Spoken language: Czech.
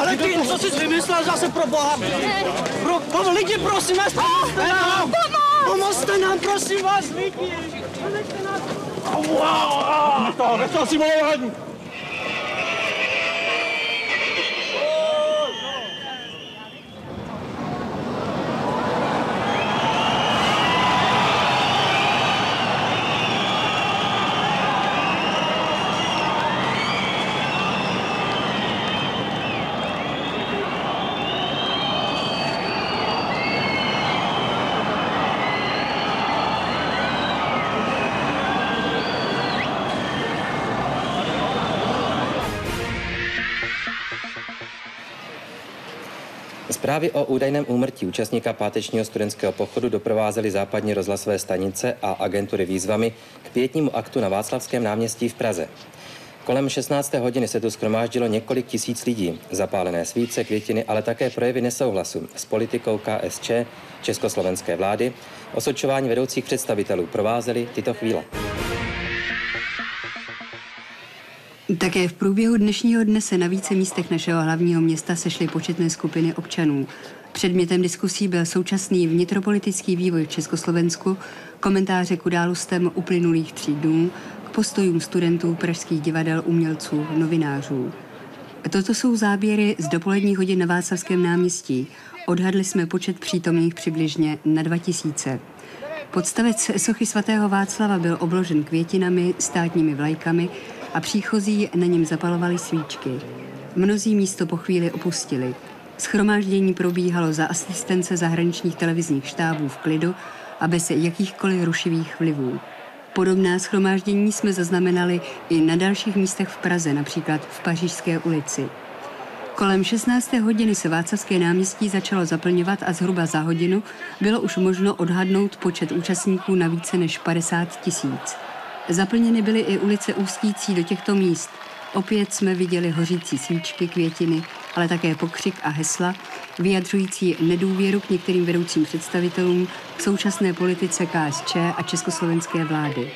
Ale ty, co jsi vymyslel zase pro boha? Pro, pro lidi, prosím vás, pomozte nám! Pomozte nám, prosím vás, lidi! Ponechte nás! To, nechal si volování! Zprávy o údajném úmrtí účastníka pátečního studentského pochodu doprovázely západní rozhlasové stanice a agentury výzvami k pětnímu aktu na Václavském náměstí v Praze. Kolem 16. hodiny se tu schromáždilo několik tisíc lidí, zapálené svíce, květiny, ale také projevy nesouhlasu s politikou KSČ, československé vlády, osočování vedoucích představitelů provázely tyto chvíle. Také v průběhu dnešního dne se na více místech našeho hlavního města sešly početné skupiny občanů. Předmětem diskusí byl současný vnitropolitický vývoj v Československu, komentáře k událostem uplynulých tří dnů, k postojům studentů pražských divadel, umělců, novinářů. Toto jsou záběry z dopoledních hodin na Václavském náměstí. Odhadli jsme počet přítomných přibližně na 2000. Podstavec sochy svatého Václava byl obložen květinami, státními vlajkami a příchozí na něm zapalovali svíčky. Mnozí místo po chvíli opustili. Schromáždění probíhalo za asistence zahraničních televizních štábů v klidu a bez jakýchkoliv rušivých vlivů. Podobná schromáždění jsme zaznamenali i na dalších místech v Praze, například v Pařížské ulici. Kolem 16. hodiny se Václavské náměstí začalo zaplňovat a zhruba za hodinu bylo už možno odhadnout počet účastníků na více než 50 tisíc. Zaplněny byly i ulice ústící do těchto míst. Opět jsme viděli hořící svíčky, květiny, ale také pokřik a hesla, vyjadřující nedůvěru k některým vedoucím představitelům k současné politice KSČ a československé vlády.